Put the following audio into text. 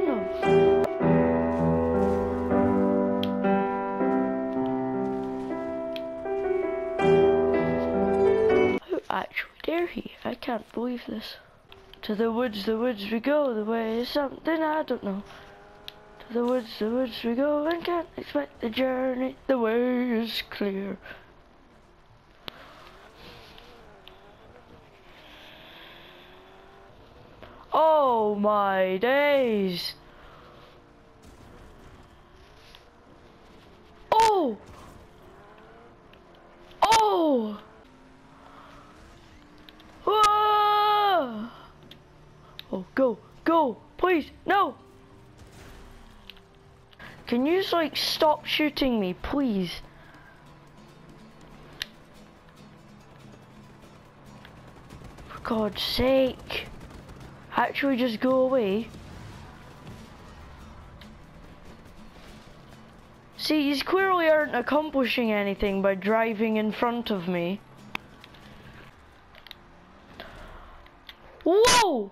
solo. How actually dare he? I can't believe this. To the woods, the woods we go, the way is something I don't know. To the woods, the woods we go, and can't expect the journey, the way is clear. Oh my days! Oh! Oh! Whoa! Oh, go, go, please, no! Can you just like stop shooting me, please? For God's sake. Actually just go away. See, you clearly aren't accomplishing anything by driving in front of me. Whoa!